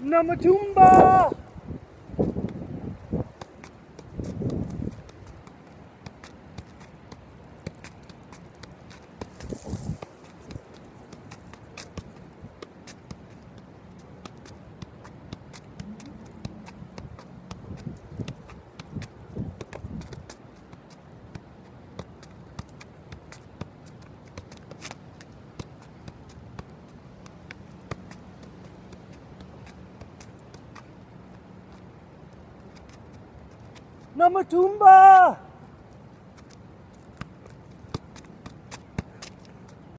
Namatumba! Namatumba!